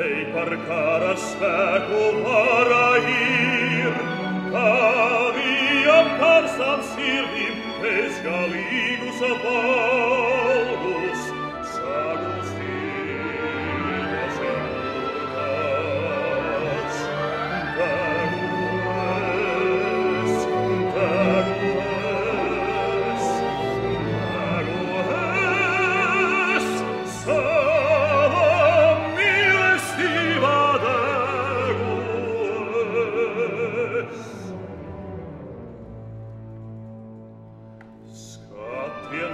ei parcara specu parair, aviam tarsam sirvim, pes galinus avai,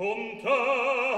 Unter